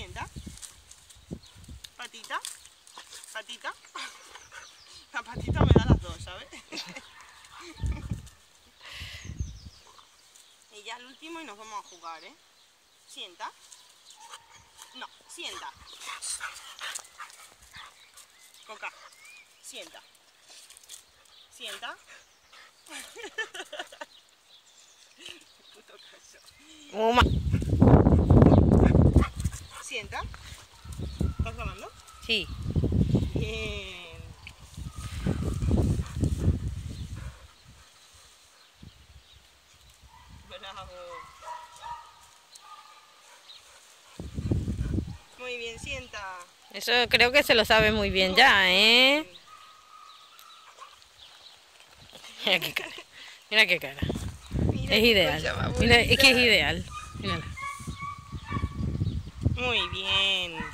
Sienta. Patita. Patita. La patita me da las dos, ¿sabes? y ya el último y nos vamos a jugar, ¿eh? Sienta. No, sienta. Coca. Sienta. Sienta. Puto caso. Sí. Bien. Bravo. Muy bien, sienta. Eso creo que se lo sabe muy bien ya, ¿eh? Mira qué cara. Mira qué cara. Mira Es ideal. Mira, es que es ideal. Mírala. Muy bien.